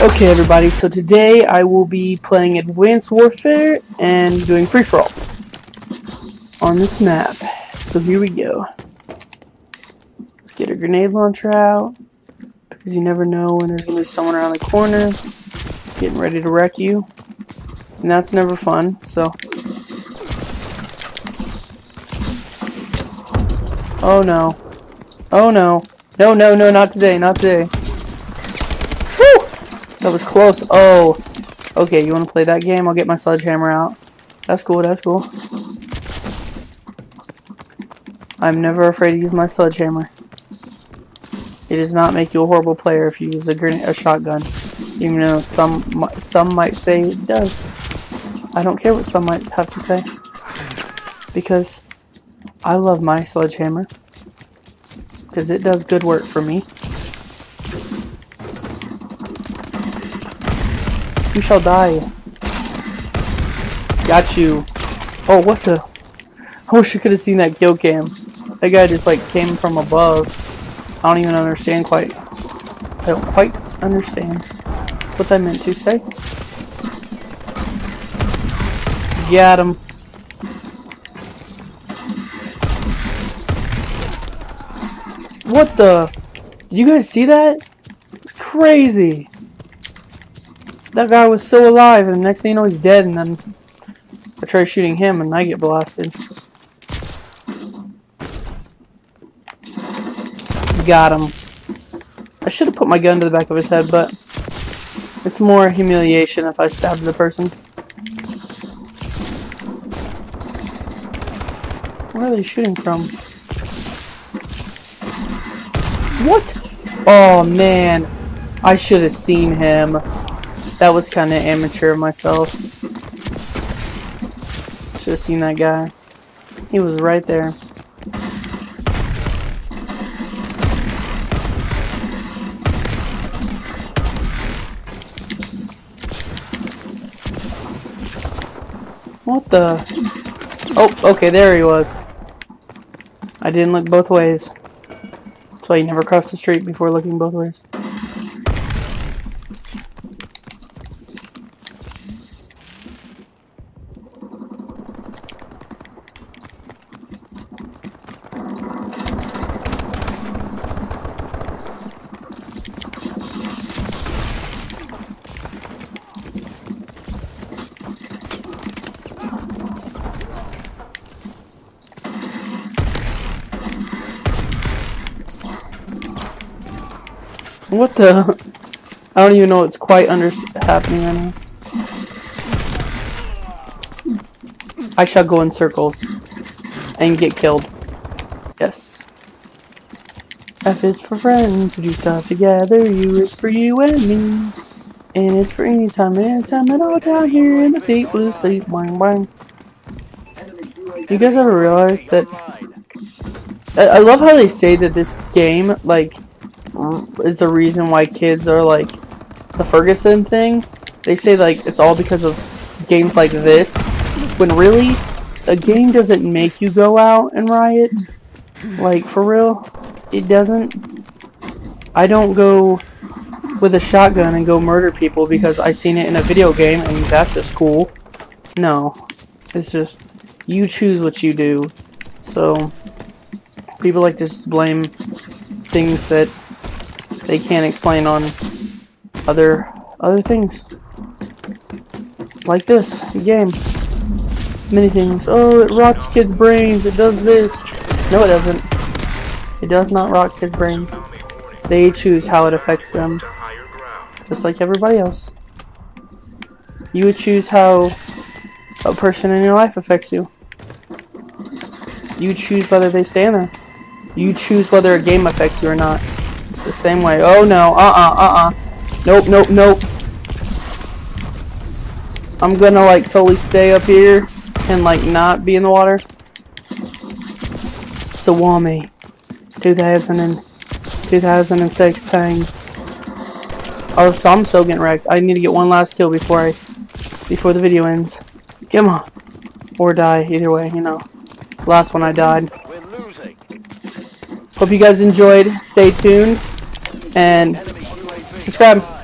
Okay, everybody, so today I will be playing Advanced Warfare and doing free for all on this map. So here we go. Let's get a grenade launcher out because you never know when there's going to be someone around the corner getting ready to wreck you. And that's never fun, so. Oh no. Oh no. No, no, no, not today, not today. Woo! That was close. Oh. Okay, you want to play that game? I'll get my sledgehammer out. That's cool, that's cool. I'm never afraid to use my sledgehammer. It does not make you a horrible player if you use a, a shotgun. Even though some, some might say it does. I don't care what some might have to say. Because I love my sledgehammer. Because it does good work for me. You shall die. Got you. Oh, what the? I wish I could have seen that kill cam. That guy just like came from above. I don't even understand quite. I don't quite understand what I meant to say. Got him. What the? Did you guys see that? It's crazy. That guy was so alive, and next thing you know, he's dead, and then I try shooting him, and I get blasted. Got him. I should have put my gun to the back of his head, but it's more humiliation if I stab the person. Where are they shooting from? What? Oh man, I should have seen him. That was kind of amateur of myself. Should have seen that guy. He was right there. What the? Oh, okay, there he was. I didn't look both ways. Why you never cross the street before looking both ways. What the? I don't even know what's quite under happening right now. I shall go in circles and get killed. Yes. F is for friends who do stuff together. U is for you and me. And it's for any time and any time and all down here in the deep blue sleep. Boing boing. You guys ever realize that? I, I love how they say that this game, like, is the reason why kids are like the Ferguson thing. They say like it's all because of games like this, when really a game doesn't make you go out and riot. Like for real, it doesn't. I don't go with a shotgun and go murder people because I seen it in a video game and that's just cool. No, it's just you choose what you do. So people like to just blame things that they can't explain on other other things. Like this, the game. Many things. Oh, it rots kids' brains, it does this. No it doesn't. It does not rot kids' brains. They choose how it affects them. Just like everybody else. You would choose how a person in your life affects you. You choose whether they stay in there. You choose whether a game affects you or not. It's the same way. Oh no, uh-uh, uh-uh. Nope, nope, nope. I'm gonna like totally stay up here and like not be in the water. Sawami. 2000 and 2016. Oh, so I'm so getting wrecked. I need to get one last kill before I before the video ends. Come on. Or die, either way, you know. Last one I died. Hope you guys enjoyed. Stay tuned and subscribe.